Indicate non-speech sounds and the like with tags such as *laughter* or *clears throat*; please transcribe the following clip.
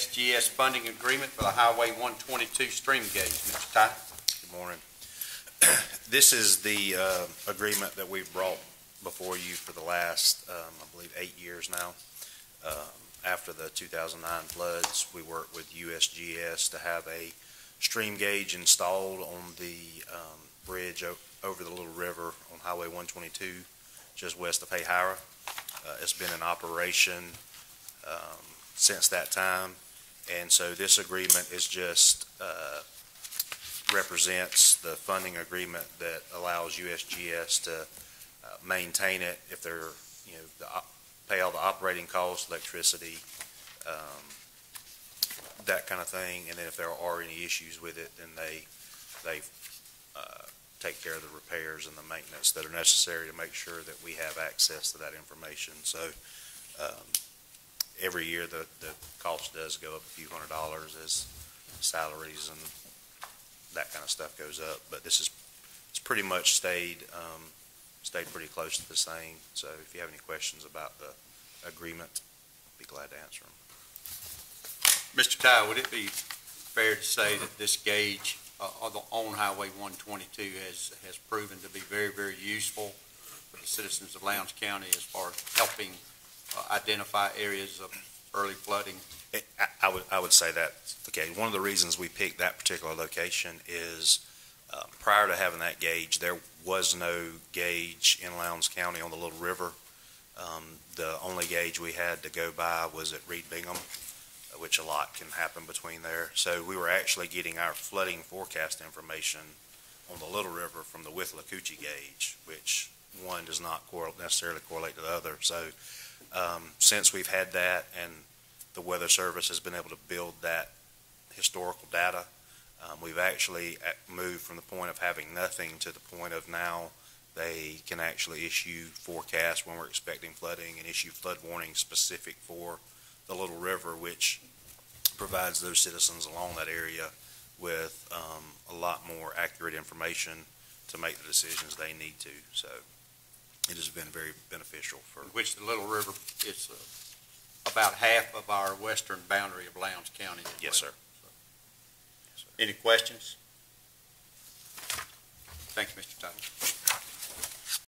USGS funding agreement for the Highway 122 stream gauge. Mr. Tye? Good morning. *clears throat* This is the uh, agreement that we've brought before you for the last, um, I believe, eight years now. Um, After the 2009 floods, we worked with USGS to have a stream gauge installed on the um, bridge over the Little River on Highway 122, just west of Hahira. Uh, It's been in operation um, since that time, and so this agreement is just uh, represents the funding agreement that allows USGS to uh, maintain it if they're, you know, the op- pay all the operating costs, electricity, um, that kind of thing. And then if there are any issues with it, then they, they uh, take care of the repairs and the maintenance that are necessary to make sure that we have access to that information. So um, every year, the, the cost does go up a few hundred dollars as salaries and that kind of stuff goes up, but this is, it's pretty much stayed, um, stayed pretty close to the same. So if you have any questions about the agreement, I'd be glad to answer them. Mr. Tye, would it be fair to say that this gauge uh, on Highway 122 has, has proven to be very, very useful for the citizens of Lowndes County as far as helping identify areas of early flooding? It- I, I would, I would say that, okay, one of the reasons we picked that particular location is, uh, prior to having that gauge, there was no gauge in Lowndes County on the Little River. Um, the only gauge we had to go by was at Reed Bingham, uh, which a lot can happen between there. So we were actually getting our flooding forecast information on the Little River from the Withlacoochee gauge, which one does not necessarily correlate to the other. So, um, since we've had that and the Weather Service has been able to build that historical data. Um, we've actually moved from the point of having nothing to the point of now they can actually issue forecasts when we're expecting flooding and issue flood warnings specific for the Little River, which provides those citizens along that area with um, a lot more accurate information to make the decisions they need to. So it has been very beneficial for Which the Little River is uh, about half of our western boundary of Lowndes County. Yes, sir. Yes, sir. Any questions? Thank you, Mr. Tye.